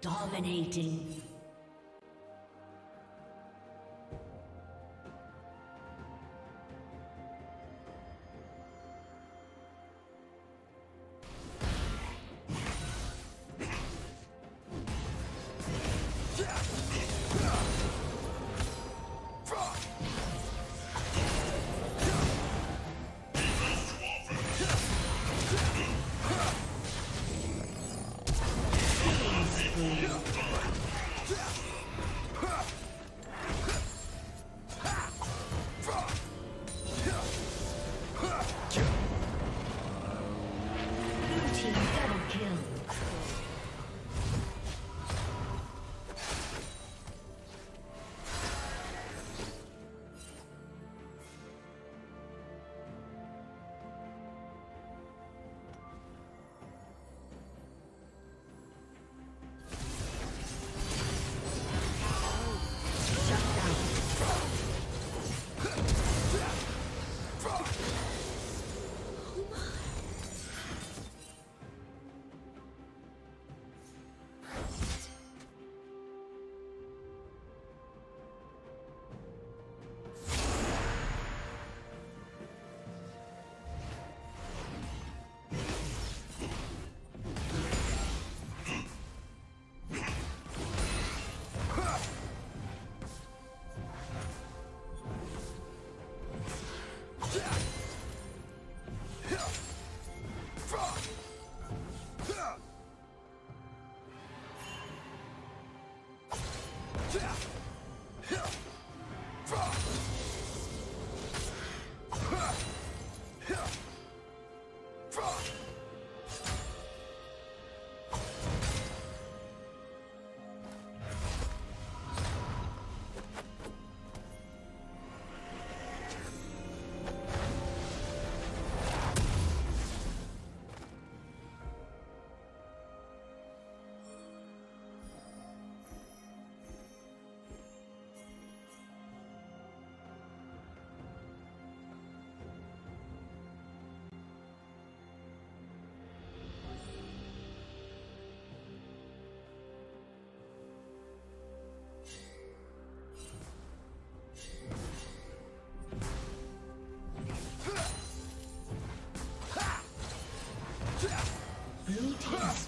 Dominating.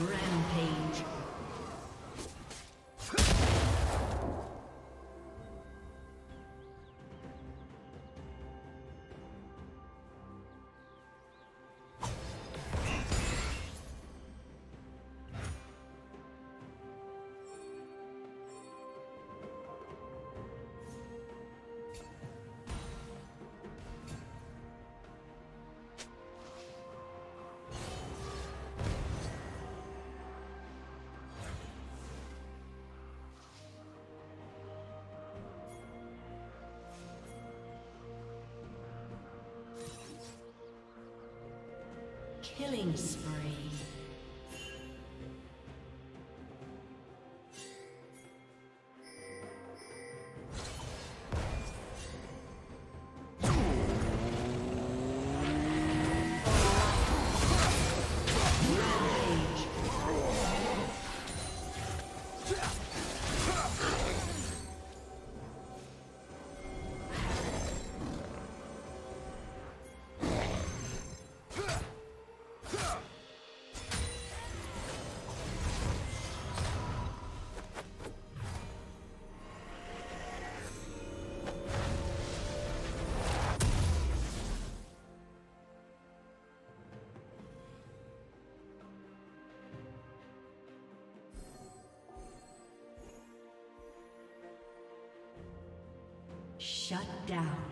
Rampage. Killing spree. Shut down.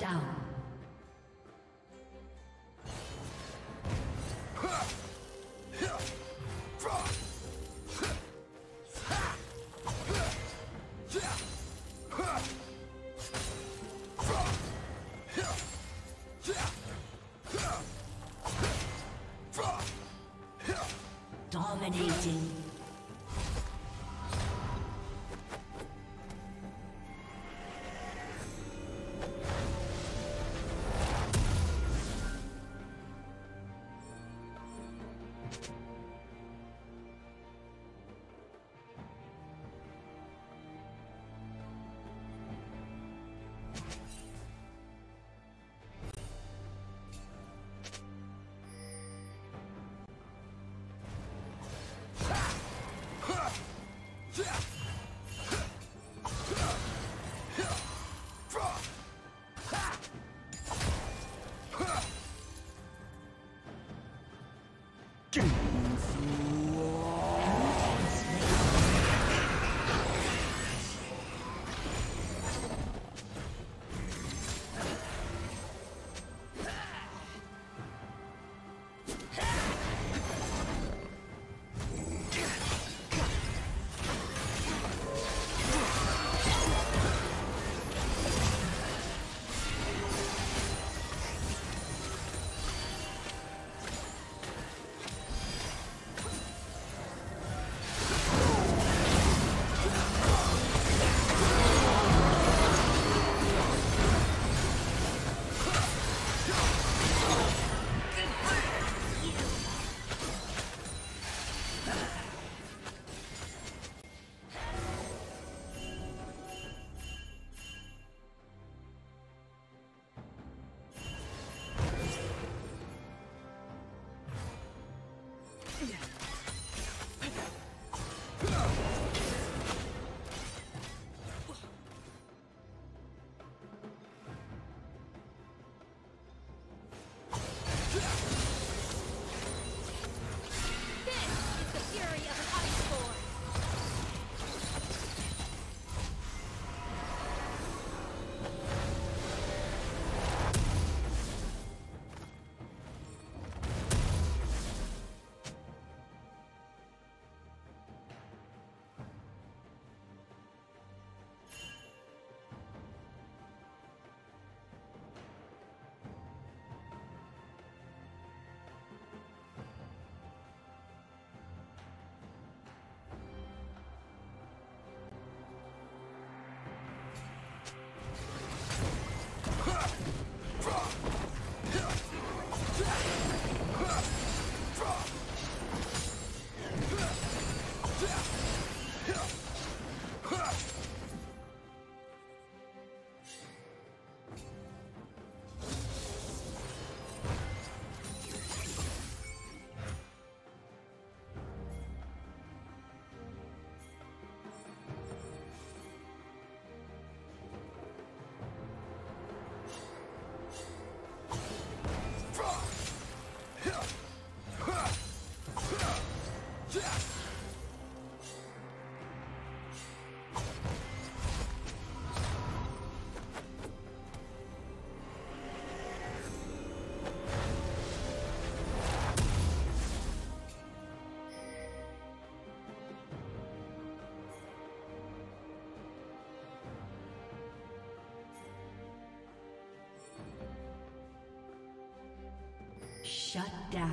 Down. Dominating. Shut down.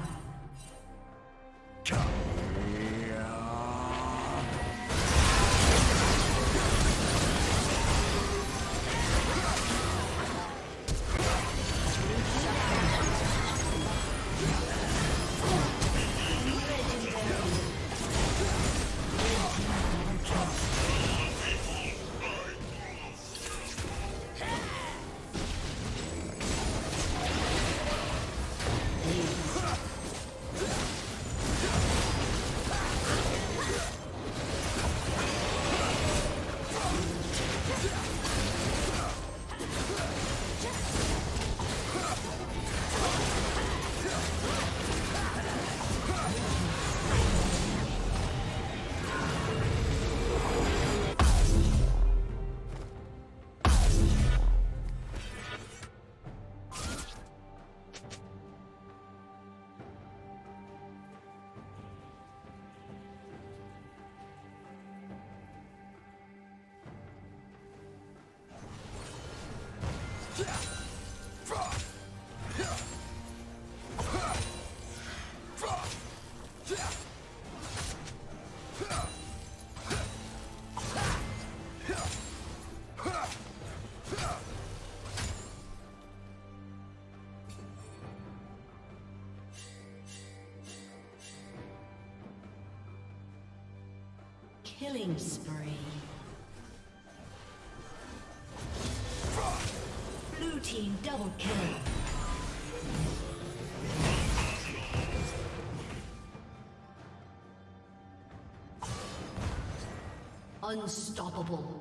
Killing spree. Blue team double kill. Unstoppable.